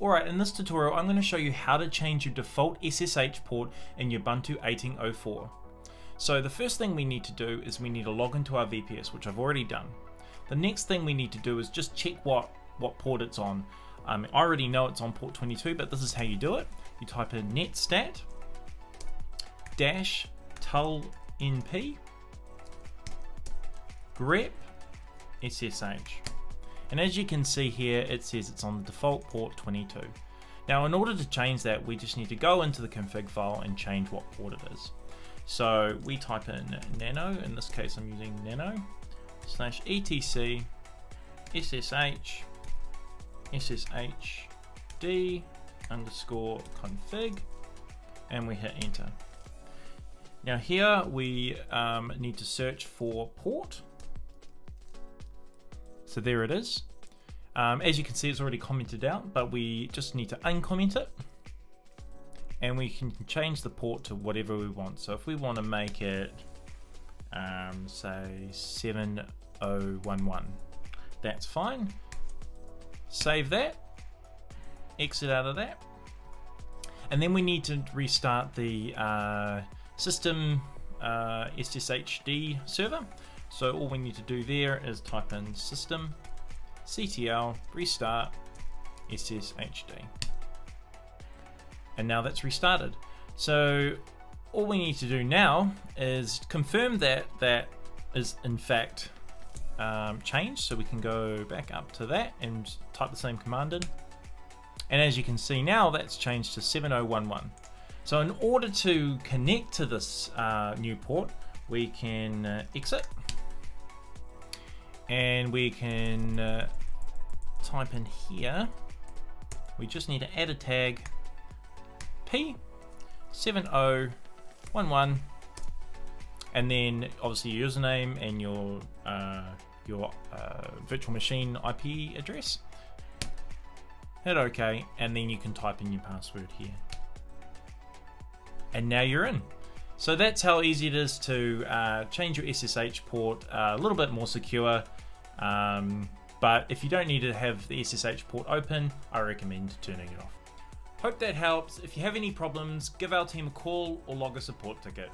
Alright, in this tutorial I'm going to show you how to change your default SSH port in Ubuntu 18.04. So the first thing we need to do is we need to log into our VPS, which I've already done. The next thing we need to do is just check what, what port it's on. Um, I already know it's on port 22, but this is how you do it. You type in netstat dash tull np grep ssh. And as you can see here, it says it's on the default port 22. Now in order to change that, we just need to go into the config file and change what port it is. So we type in nano, in this case I'm using nano, slash etc ssh sshd underscore config, and we hit enter. Now here we um, need to search for port, so there it is. Um, as you can see, it's already commented out, but we just need to uncomment it. And we can change the port to whatever we want. So if we want to make it, um, say 7011, that's fine. Save that, exit out of that. And then we need to restart the uh, system uh, SSHD server. So all we need to do there is type in system ctl restart sshd. And now that's restarted. So all we need to do now is confirm that that is in fact um, changed. So we can go back up to that and type the same command in. And as you can see now, that's changed to 7011. So in order to connect to this uh, new port, we can uh, exit and we can uh, type in here. We just need to add a tag. P7011 and then obviously your username and your uh, your uh, virtual machine IP address. Hit OK and then you can type in your password here. And now you're in so that's how easy it is to uh, change your SSH port uh, a little bit more secure. Um, but if you don't need to have the SSH port open, I recommend turning it off. Hope that helps. If you have any problems, give our team a call or log a support ticket.